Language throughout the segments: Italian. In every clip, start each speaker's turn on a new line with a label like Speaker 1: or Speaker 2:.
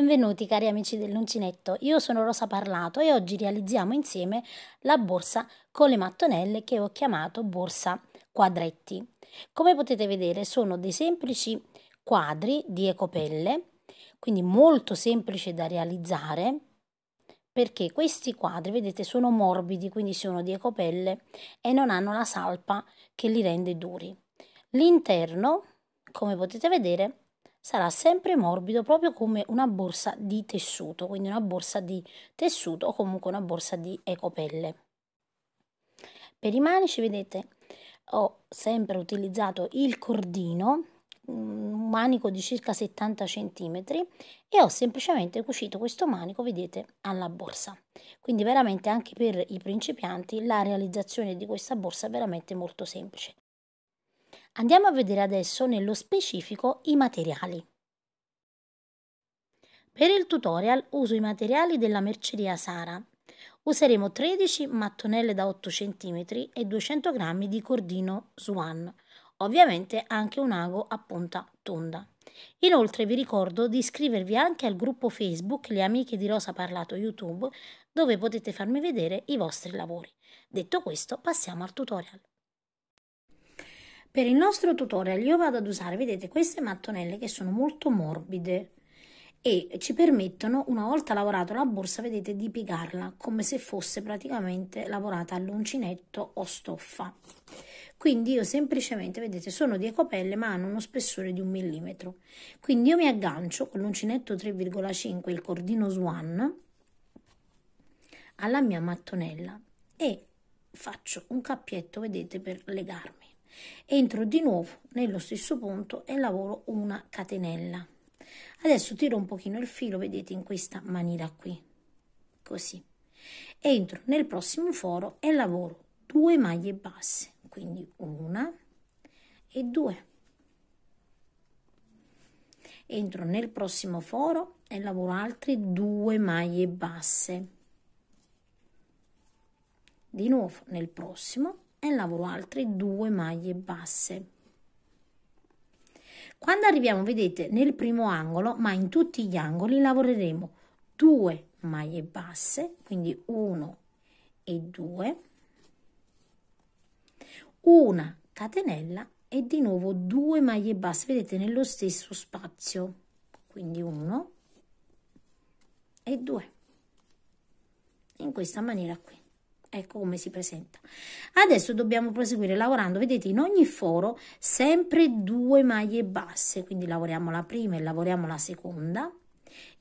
Speaker 1: Benvenuti cari amici dell'uncinetto, io sono Rosa Parlato e oggi realizziamo insieme la borsa con le mattonelle che ho chiamato borsa quadretti. Come potete vedere sono dei semplici quadri di ecopelle, quindi molto semplice da realizzare perché questi quadri, vedete, sono morbidi, quindi sono di ecopelle e non hanno la salpa che li rende duri. L'interno, come potete vedere, sarà sempre morbido proprio come una borsa di tessuto, quindi una borsa di tessuto o comunque una borsa di ecopelle. Per i manici, vedete, ho sempre utilizzato il cordino, un manico di circa 70 cm e ho semplicemente cucito questo manico, vedete, alla borsa. Quindi veramente anche per i principianti la realizzazione di questa borsa è veramente molto semplice. Andiamo a vedere adesso nello specifico i materiali. Per il tutorial uso i materiali della merceria Sara. Useremo 13 mattonelle da 8 cm e 200 g di cordino Swan, ovviamente anche un ago a punta tonda. Inoltre vi ricordo di iscrivervi anche al gruppo Facebook Le Amiche di Rosa Parlato YouTube, dove potete farmi vedere i vostri lavori. Detto questo, passiamo al tutorial. Per il nostro tutorial io vado ad usare, vedete, queste mattonelle che sono molto morbide e ci permettono, una volta lavorato la borsa, vedete, di piegarla come se fosse praticamente lavorata all'uncinetto o stoffa. Quindi io semplicemente, vedete, sono di ecopelle ma hanno uno spessore di un millimetro. Quindi io mi aggancio con l'uncinetto 3,5, il cordino Swan, alla mia mattonella e faccio un cappietto, vedete, per legarmi entro di nuovo nello stesso punto e lavoro una catenella. Adesso tiro un pochino il filo vedete in questa maniera qui. Così. Entro nel prossimo foro e lavoro due maglie basse quindi una e due. Entro nel prossimo foro e lavoro altre due maglie basse. Di nuovo nel prossimo e lavoro altre due maglie basse. Quando arriviamo vedete nel primo angolo ma in tutti gli angoli lavoreremo due maglie basse quindi 1 e 2 una catenella e di nuovo due maglie basse. Vedete nello stesso spazio quindi 1 e 2 in questa maniera qui Ecco come si presenta. Adesso dobbiamo proseguire lavorando, vedete, in ogni foro sempre due maglie basse, quindi lavoriamo la prima e lavoriamo la seconda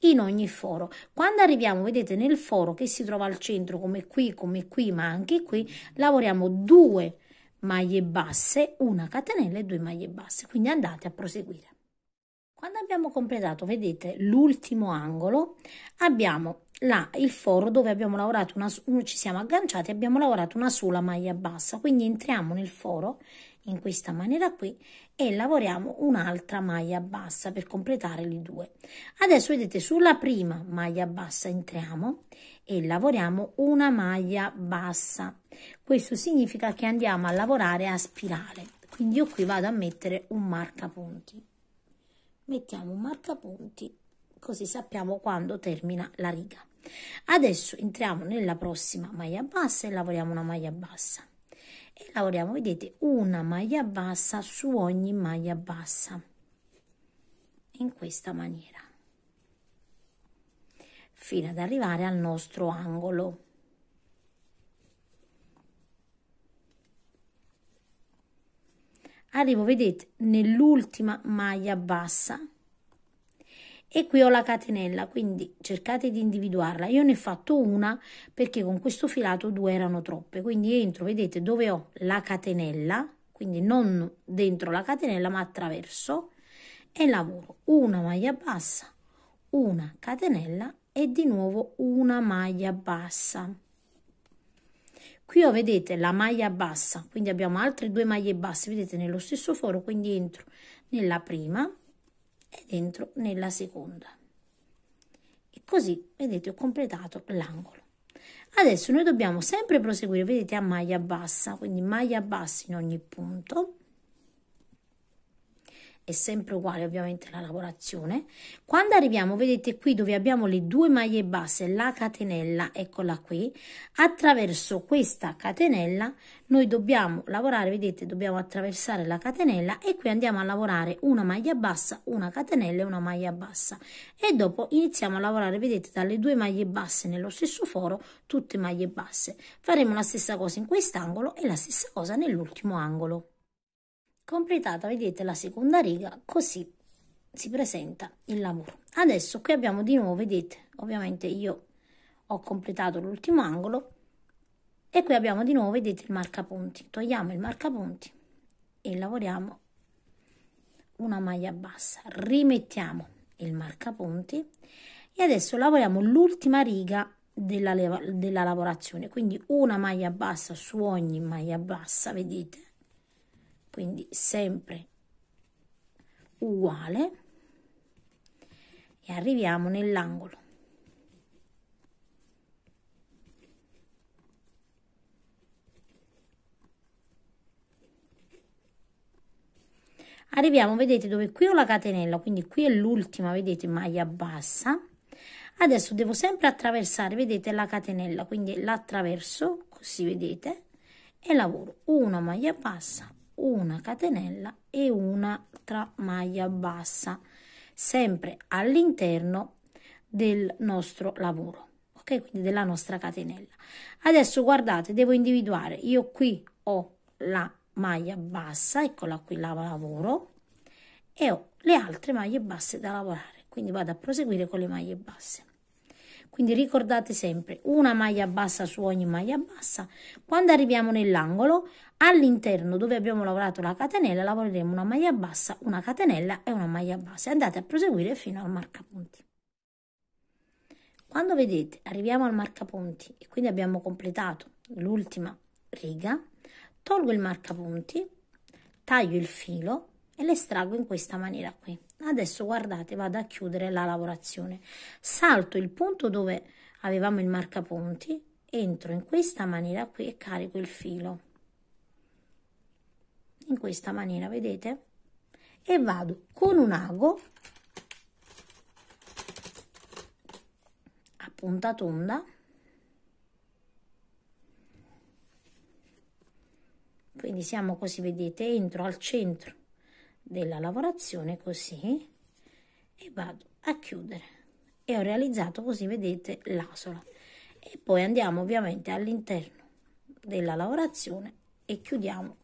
Speaker 1: in ogni foro. Quando arriviamo, vedete, nel foro che si trova al centro, come qui, come qui, ma anche qui, lavoriamo due maglie basse, una catenella e due maglie basse. Quindi andate a proseguire. Quando abbiamo completato, vedete, l'ultimo angolo, abbiamo là il foro dove abbiamo lavorato una, ci siamo agganciati abbiamo lavorato una sola maglia bassa. Quindi entriamo nel foro in questa maniera qui e lavoriamo un'altra maglia bassa per completare le due. Adesso vedete sulla prima maglia bassa entriamo e lavoriamo una maglia bassa. Questo significa che andiamo a lavorare a spirale. Quindi io qui vado a mettere un marcapunti mettiamo un marcapunti così sappiamo quando termina la riga Adesso entriamo nella prossima maglia bassa e lavoriamo una maglia bassa. E lavoriamo, vedete, una maglia bassa su ogni maglia bassa. In questa maniera. Fino ad arrivare al nostro angolo. Arrivo, vedete, nell'ultima maglia bassa. E qui ho la catenella quindi cercate di individuarla. Io ne ho fatto una perché con questo filato due erano troppe. Quindi entro vedete dove ho la catenella quindi non dentro la catenella ma attraverso e lavoro una maglia bassa una catenella e di nuovo una maglia bassa qui ho vedete la maglia bassa quindi abbiamo altre due maglie basse vedete nello stesso foro quindi entro nella prima e dentro nella seconda. E così vedete ho completato l'angolo. Adesso noi dobbiamo sempre proseguire vedete a maglia bassa quindi maglia bassa in ogni punto è sempre uguale ovviamente la lavorazione. Quando arriviamo, vedete qui dove abbiamo le due maglie basse, la catenella, eccola qui, attraverso questa catenella noi dobbiamo lavorare, vedete, dobbiamo attraversare la catenella e qui andiamo a lavorare una maglia bassa, una catenella e una maglia bassa. E dopo iniziamo a lavorare, vedete, dalle due maglie basse nello stesso foro, tutte maglie basse. Faremo la stessa cosa in quest'angolo e la stessa cosa nell'ultimo angolo completata vedete la seconda riga così si presenta il lavoro. Adesso qui abbiamo di nuovo vedete ovviamente io ho completato l'ultimo angolo e qui abbiamo di nuovo vedete il marcapunti. Togliamo il marcapunti e lavoriamo una maglia bassa. Rimettiamo il marcapunti e adesso lavoriamo l'ultima riga della, della lavorazione. Quindi una maglia bassa su ogni maglia bassa vedete quindi sempre uguale. E arriviamo nell'angolo. Arriviamo vedete dove qui ho la catenella quindi qui è l'ultima vedete maglia bassa. Adesso devo sempre attraversare vedete la catenella quindi l'attraverso così vedete e lavoro. Una maglia bassa una catenella e un'altra maglia bassa sempre all'interno del nostro lavoro ok? Quindi della nostra catenella. Adesso guardate devo individuare. Io qui ho la maglia bassa eccola qui la lavoro e ho le altre maglie basse da lavorare. Quindi vado a proseguire con le maglie basse quindi ricordate sempre una maglia bassa su ogni maglia bassa. Quando arriviamo nell'angolo all'interno dove abbiamo lavorato la catenella lavoreremo una maglia bassa una catenella e una maglia bassa. Andate a proseguire fino al marcapunti. Quando vedete arriviamo al marcapunti e quindi abbiamo completato l'ultima riga tolgo il marcapunti taglio il filo e l'estraggo in questa maniera qui adesso guardate vado a chiudere la lavorazione. Salto il punto dove avevamo il marcapunti entro in questa maniera qui e carico il filo. In questa maniera vedete? E vado con un ago a punta tonda quindi siamo così vedete entro al centro della lavorazione così e vado a chiudere. E ho realizzato così vedete l'asola e poi andiamo ovviamente all'interno della lavorazione e chiudiamo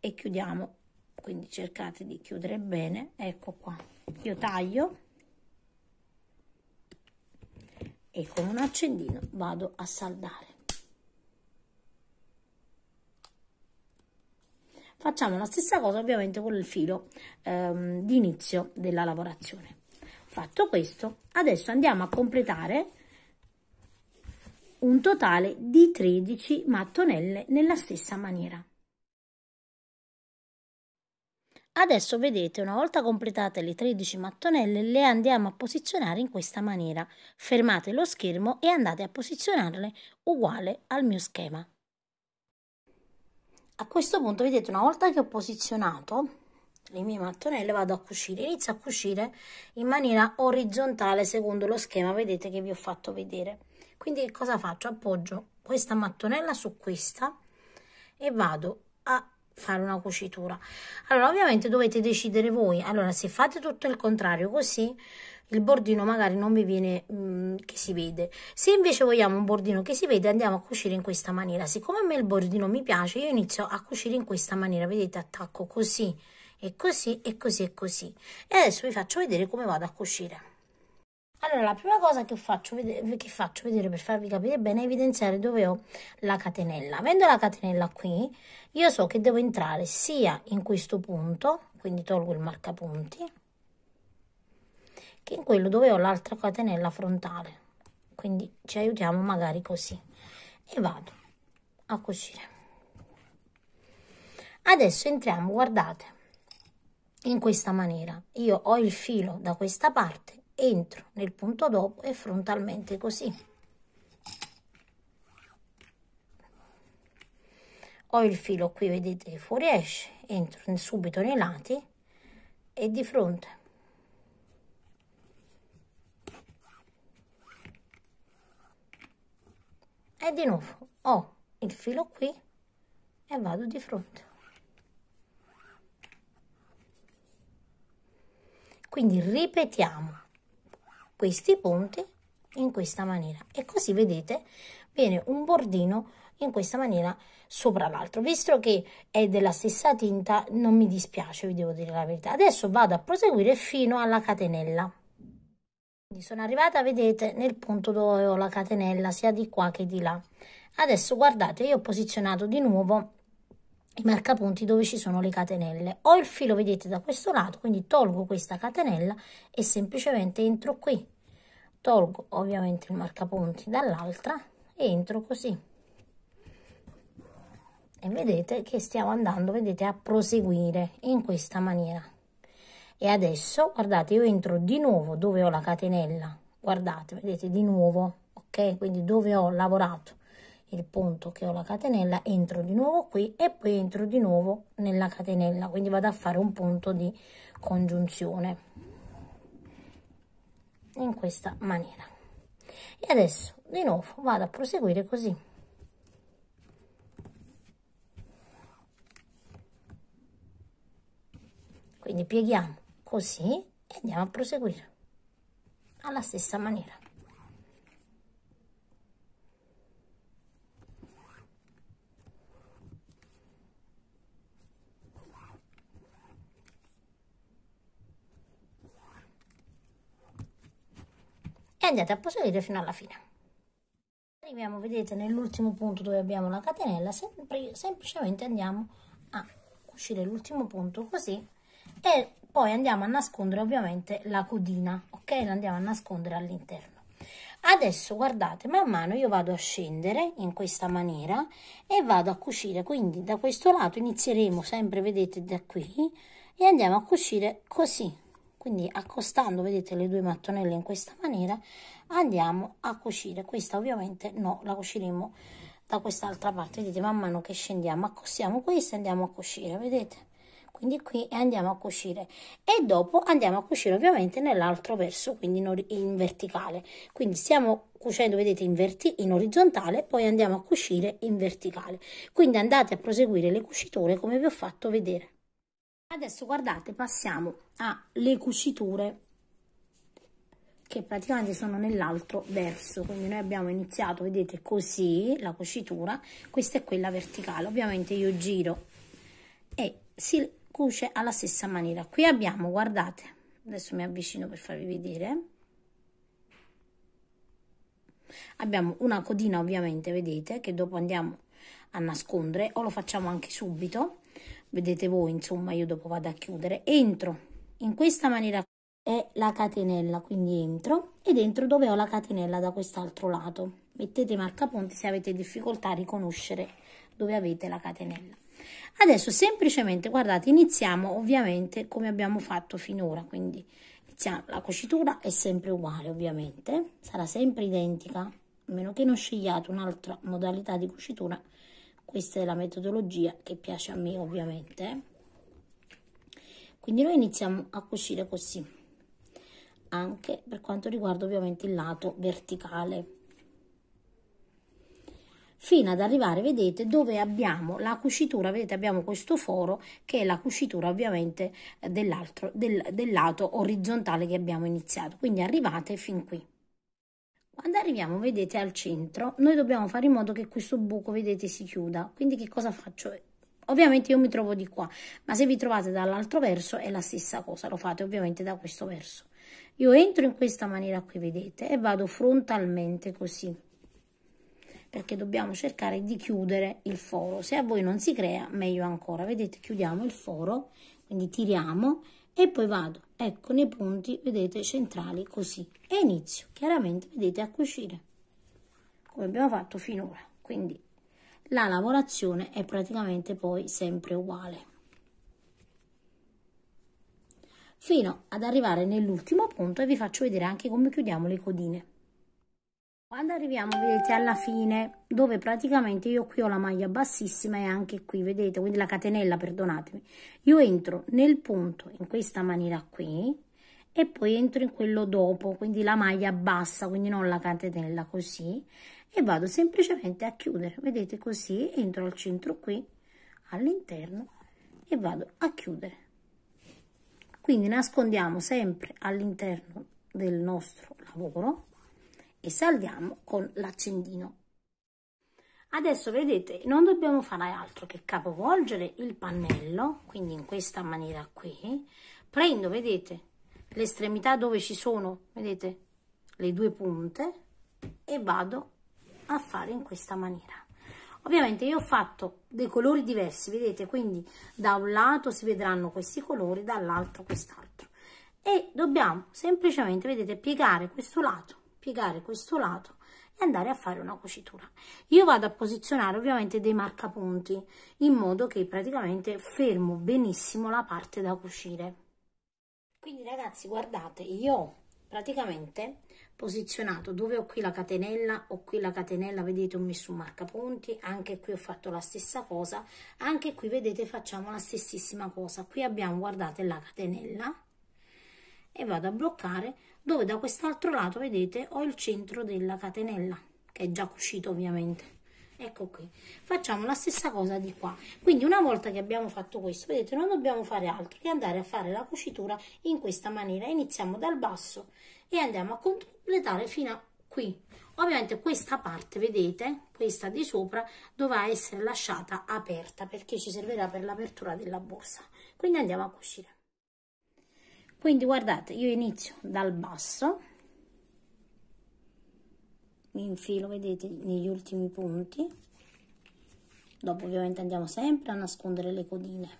Speaker 1: e chiudiamo. Quindi cercate di chiudere bene. Ecco qua. Io taglio e con un accendino vado a saldare facciamo la stessa cosa ovviamente con il filo ehm, di inizio della lavorazione fatto questo adesso andiamo a completare un totale di 13 mattonelle nella stessa maniera Adesso vedete, una volta completate le 13 mattonelle, le andiamo a posizionare in questa maniera. Fermate lo schermo e andate a posizionarle uguale al mio schema. A questo punto, vedete, una volta che ho posizionato le mie mattonelle, vado a cucire. Inizio a cucire in maniera orizzontale secondo lo schema, vedete, che vi ho fatto vedere. Quindi cosa faccio? Appoggio questa mattonella su questa e vado a fare una cucitura. Allora ovviamente dovete decidere voi. Allora se fate tutto il contrario così il bordino magari non vi viene mh, mm, che si vede. Se invece vogliamo un bordino che si vede andiamo a cucire in questa maniera. Siccome a me il bordino mi piace io inizio a cucire in questa maniera. Vedete attacco così e così e così e così. E adesso vi faccio vedere come vado a cucire allora, la prima cosa che faccio, vedere, che faccio vedere per farvi capire bene è evidenziare dove ho la catenella. Avendo la catenella qui, io so che devo entrare sia in questo punto, quindi tolgo il marcapunti, che in quello dove ho l'altra catenella frontale. Quindi ci aiutiamo magari così. E vado a cucire. Adesso entriamo, guardate, in questa maniera. Io ho il filo da questa parte entro nel punto dopo e frontalmente così. Ho il filo qui, vedete, fuoriesce, entro subito nei lati e di fronte. E di nuovo ho il filo qui e vado di fronte. Quindi ripetiamo questi punti in questa maniera. E così vedete viene un bordino in questa maniera sopra l'altro. Visto che è della stessa tinta non mi dispiace vi devo dire la verità. Adesso vado a proseguire fino alla catenella. Quindi sono arrivata vedete nel punto dove ho la catenella sia di qua che di là. Adesso guardate io ho posizionato di nuovo i marcapunti dove ci sono le catenelle. Ho il filo vedete da questo lato quindi tolgo questa catenella e semplicemente entro qui. Tolgo ovviamente il marcapunti dall'altra e entro così. E vedete che stiamo andando vedete a proseguire in questa maniera. E adesso guardate io entro di nuovo dove ho la catenella. Guardate vedete di nuovo ok? Quindi dove ho lavorato il punto che ho la catenella entro di nuovo qui e poi entro di nuovo nella catenella. Quindi vado a fare un punto di congiunzione in questa maniera. E adesso di nuovo vado a proseguire così. Quindi pieghiamo così e andiamo a proseguire alla stessa maniera andate a proseguire fino alla fine. Arriviamo, vedete, nell'ultimo punto dove abbiamo la catenella, sempre, semplicemente andiamo a uscire l'ultimo punto così e poi andiamo a nascondere ovviamente la codina, ok? La andiamo a nascondere all'interno. Adesso guardate, man mano io vado a scendere in questa maniera e vado a cucire, quindi da questo lato inizieremo sempre, vedete, da qui e andiamo a cucire così, quindi accostando vedete le due mattonelle in questa maniera andiamo a cucire. Questa ovviamente no la cuciremo da quest'altra parte. Vedete man mano che scendiamo accostiamo questa e andiamo a cucire vedete? Quindi qui e andiamo a cucire. E dopo andiamo a cucire ovviamente nell'altro verso quindi in verticale. Quindi stiamo cucendo vedete in, in orizzontale poi andiamo a cucire in verticale. Quindi andate a proseguire le cuciture come vi ho fatto vedere Adesso guardate, passiamo alle cuciture che praticamente sono nell'altro verso, quindi noi abbiamo iniziato, vedete, così la cucitura, questa è quella verticale, ovviamente io giro e si cuce alla stessa maniera. Qui abbiamo, guardate, adesso mi avvicino per farvi vedere, abbiamo una codina ovviamente, vedete, che dopo andiamo a nascondere o lo facciamo anche subito, vedete voi insomma io dopo vado a chiudere. Entro. In questa maniera è la catenella quindi entro. Ed entro dove ho la catenella da quest'altro lato. Mettete marcapunti se avete difficoltà a riconoscere dove avete la catenella. Adesso semplicemente guardate iniziamo ovviamente come abbiamo fatto finora. Quindi iniziamo la cucitura è sempre uguale ovviamente. Sarà sempre identica a meno che non scegliate un'altra modalità di cucitura questa è la metodologia che piace a me ovviamente. Quindi noi iniziamo a cucire così anche per quanto riguarda ovviamente il lato verticale. Fino ad arrivare vedete dove abbiamo la cucitura vedete abbiamo questo foro che è la cucitura ovviamente dell'altro del, del lato orizzontale che abbiamo iniziato. Quindi arrivate fin qui quando arriviamo, vedete, al centro, noi dobbiamo fare in modo che questo buco, vedete, si chiuda. Quindi che cosa faccio? Ovviamente io mi trovo di qua, ma se vi trovate dall'altro verso è la stessa cosa, lo fate ovviamente da questo verso. Io entro in questa maniera qui, vedete, e vado frontalmente così, perché dobbiamo cercare di chiudere il foro. Se a voi non si crea, meglio ancora. Vedete, chiudiamo il foro, quindi tiriamo e poi vado ecco nei punti vedete centrali così. E inizio chiaramente vedete a cucire. Come abbiamo fatto finora. Quindi la lavorazione è praticamente poi sempre uguale. Fino ad arrivare nell'ultimo punto e vi faccio vedere anche come chiudiamo le codine quando arriviamo vedete alla fine dove praticamente io qui ho la maglia bassissima e anche qui vedete quindi la catenella perdonatemi. Io entro nel punto in questa maniera qui e poi entro in quello dopo quindi la maglia bassa quindi non la catenella così e vado semplicemente a chiudere. Vedete così entro al centro qui all'interno e vado a chiudere. Quindi nascondiamo sempre all'interno del nostro lavoro e salviamo con l'accendino. Adesso vedete non dobbiamo fare altro che capovolgere il pannello, quindi in questa maniera qui, prendo, vedete, l'estremità dove ci sono, vedete, le due punte e vado a fare in questa maniera. Ovviamente io ho fatto dei colori diversi, vedete, quindi da un lato si vedranno questi colori, dall'altro quest'altro. E dobbiamo semplicemente, vedete, piegare questo lato piegare questo lato e andare a fare una cucitura. Io vado a posizionare ovviamente dei marcapunti in modo che praticamente fermo benissimo la parte da cucire. Quindi ragazzi guardate io praticamente posizionato dove ho qui la catenella, ho qui la catenella, vedete ho messo un marcapunti, anche qui ho fatto la stessa cosa, anche qui vedete facciamo la stessissima cosa, qui abbiamo guardate la catenella e vado a bloccare dove da quest'altro lato vedete ho il centro della catenella che è già cucito ovviamente. Ecco qui. Facciamo la stessa cosa di qua. Quindi una volta che abbiamo fatto questo vedete non dobbiamo fare altro che andare a fare la cucitura in questa maniera. Iniziamo dal basso e andiamo a completare fino a qui. Ovviamente questa parte vedete questa di sopra dovrà essere lasciata aperta perché ci servirà per l'apertura della borsa. Quindi andiamo a cucire quindi guardate io inizio dal basso. Mi infilo vedete negli ultimi punti. Dopo ovviamente andiamo sempre a nascondere le codine.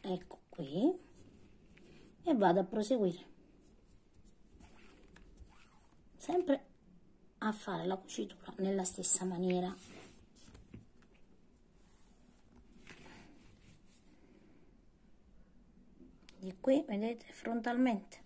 Speaker 1: Ecco qui. E vado a proseguire. Sempre a fare la cucitura nella stessa maniera di qui vedete frontalmente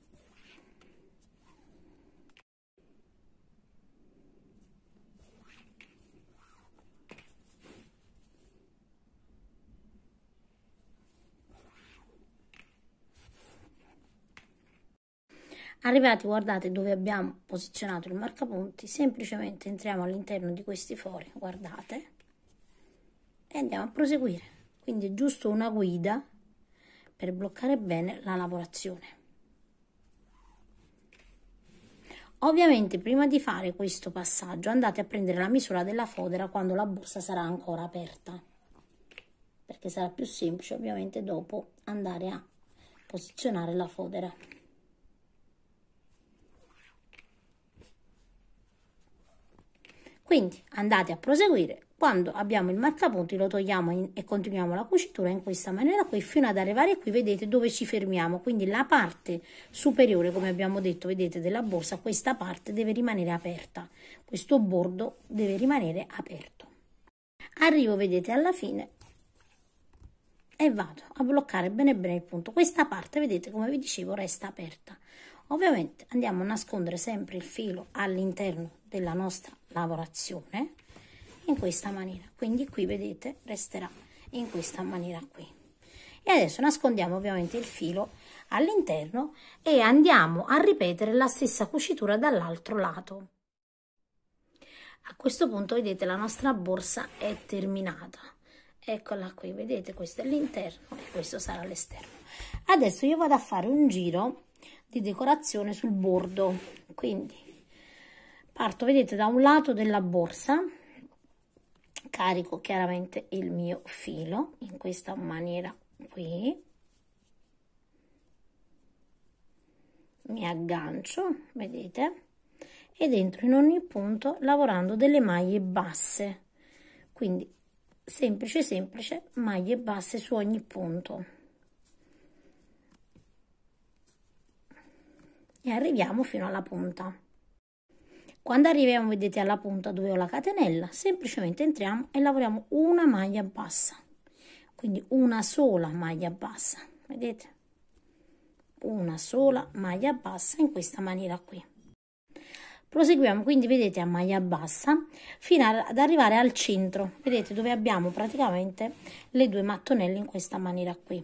Speaker 1: Arrivati, guardate dove abbiamo posizionato il marcapunti, semplicemente entriamo all'interno di questi fori, guardate, e andiamo a proseguire. Quindi è giusto una guida per bloccare bene la lavorazione. Ovviamente prima di fare questo passaggio andate a prendere la misura della fodera quando la borsa sarà ancora aperta, perché sarà più semplice ovviamente dopo andare a posizionare la fodera. Quindi andate a proseguire quando abbiamo il marcapunti lo togliamo in, e continuiamo la cucitura in questa maniera qui fino ad arrivare qui, vedete dove ci fermiamo. Quindi la parte superiore, come abbiamo detto, vedete, della borsa, questa parte deve rimanere aperta. Questo bordo deve rimanere aperto. Arrivo, vedete, alla fine e vado a bloccare bene bene il punto. Questa parte, vedete, come vi dicevo, resta aperta. Ovviamente andiamo a nascondere sempre il filo all'interno della nostra lavorazione in questa maniera. Quindi qui vedete resterà in questa maniera qui. E adesso nascondiamo ovviamente il filo all'interno e andiamo a ripetere la stessa cucitura dall'altro lato. A questo punto vedete la nostra borsa è terminata. Eccola qui vedete questo è l'interno e questo sarà l'esterno. Adesso io vado a fare un giro di decorazione sul bordo. Quindi parto vedete da un lato della borsa carico chiaramente il mio filo in questa maniera qui. Mi aggancio vedete? Ed entro in ogni punto lavorando delle maglie basse. Quindi semplice semplice maglie basse su ogni punto. E arriviamo fino alla punta quando arriviamo, vedete, alla punta dove ho la catenella, semplicemente entriamo e lavoriamo una maglia bassa. Quindi una sola maglia bassa, vedete? Una sola maglia bassa in questa maniera qui. proseguiamo quindi vedete a maglia bassa fino ad arrivare al centro vedete dove abbiamo praticamente le due mattonelle in questa maniera qui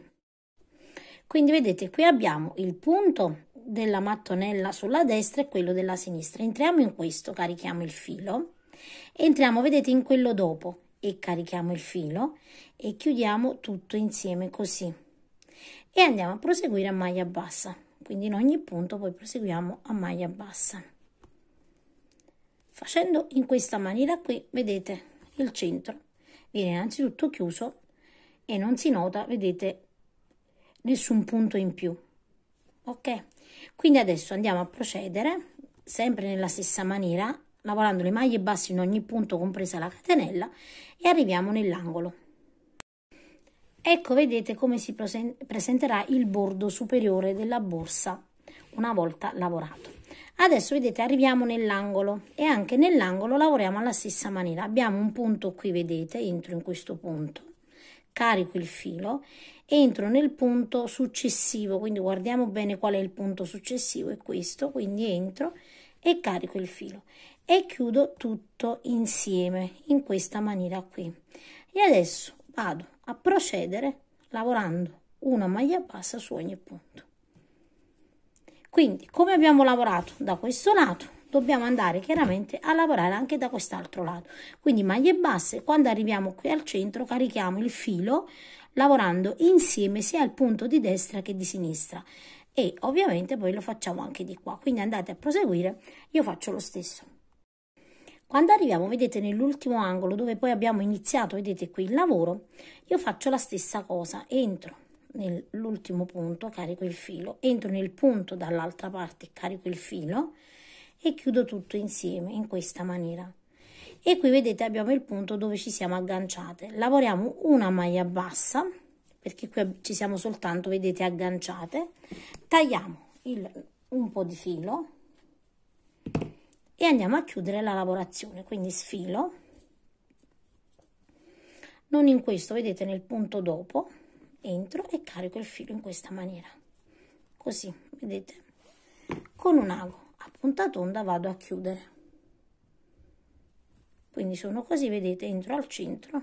Speaker 1: quindi vedete qui abbiamo il punto della mattonella sulla destra e quello della sinistra. Entriamo in questo carichiamo il filo. Entriamo vedete in quello dopo e carichiamo il filo e chiudiamo tutto insieme così. E andiamo a proseguire a maglia bassa. Quindi in ogni punto poi proseguiamo a maglia bassa. Facendo in questa maniera qui vedete il centro viene innanzitutto chiuso e non si nota vedete nessun punto in più. Ok quindi adesso andiamo a procedere sempre nella stessa maniera lavorando le maglie basse in ogni punto compresa la catenella e arriviamo nell'angolo. Ecco vedete come si presenterà il bordo superiore della borsa una volta lavorato. Adesso vedete arriviamo nell'angolo e anche nell'angolo lavoriamo alla stessa maniera. Abbiamo un punto qui vedete entro in questo punto. Carico il filo entro nel punto successivo quindi guardiamo bene qual è il punto successivo è questo quindi entro e carico il filo e chiudo tutto insieme in questa maniera qui e adesso vado a procedere lavorando una maglia bassa su ogni punto quindi, come abbiamo lavorato da questo lato, dobbiamo andare chiaramente a lavorare anche da quest'altro lato. Quindi maglie basse, quando arriviamo qui al centro, carichiamo il filo lavorando insieme sia al punto di destra che di sinistra e ovviamente poi lo facciamo anche di qua. Quindi andate a proseguire, io faccio lo stesso. Quando arriviamo, vedete, nell'ultimo angolo dove poi abbiamo iniziato, vedete qui il lavoro, io faccio la stessa cosa, entro nell'ultimo punto, carico il filo, entro nel punto dall'altra parte, carico il filo e chiudo tutto insieme in questa maniera. E qui vedete abbiamo il punto dove ci siamo agganciate. Lavoriamo una maglia bassa, perché qui ci siamo soltanto, vedete, agganciate. Tagliamo il, un po' di filo e andiamo a chiudere la lavorazione. Quindi sfilo, non in questo, vedete, nel punto dopo, entro e carico il filo in questa maniera così vedete con un ago a punta tonda vado a chiudere quindi sono così vedete entro al centro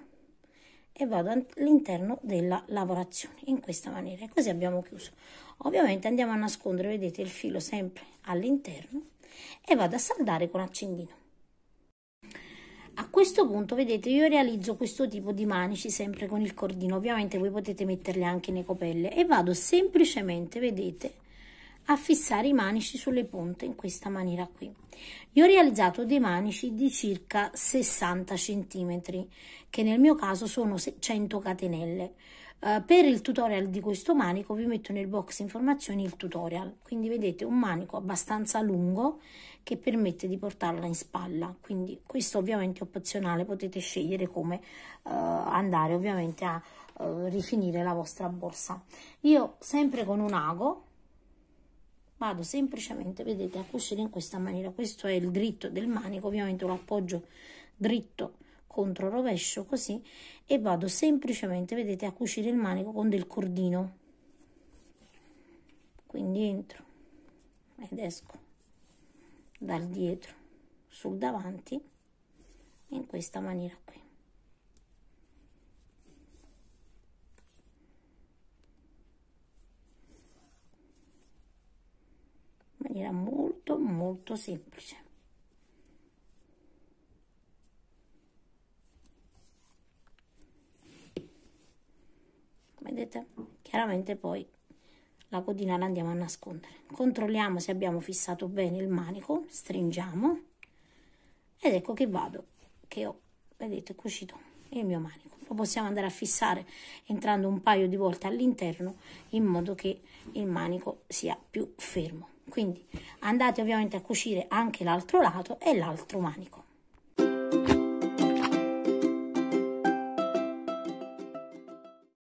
Speaker 1: e vado all'interno della lavorazione in questa maniera così abbiamo chiuso. Ovviamente andiamo a nascondere vedete il filo sempre all'interno e vado a saldare con accendino. A questo punto, vedete, io realizzo questo tipo di manici sempre con il cordino, ovviamente voi potete metterle anche nei copelle e vado semplicemente, vedete, a fissare i manici sulle punte in questa maniera qui. Io ho realizzato dei manici di circa 60 centimetri, che nel mio caso sono 100 catenelle. Uh, per il tutorial di questo manico vi metto nel box informazioni il tutorial, quindi vedete un manico abbastanza lungo che permette di portarla in spalla, quindi questo ovviamente è opzionale, potete scegliere come uh, andare ovviamente a uh, rifinire la vostra borsa. Io sempre con un ago vado semplicemente, vedete, a cucire in questa maniera, questo è il dritto del manico, ovviamente lo appoggio dritto contro rovescio così e vado semplicemente vedete a cucire il manico con del cordino. Quindi entro ed esco dal dietro sul davanti in questa maniera qui in maniera molto molto semplice. Vedete chiaramente poi la codina la andiamo a nascondere. Controlliamo se abbiamo fissato bene il manico stringiamo. Ed ecco che vado che ho vedete cucito il mio manico. Lo possiamo andare a fissare entrando un paio di volte all'interno in modo che il manico sia più fermo quindi andate ovviamente a cucire anche l'altro lato e l'altro manico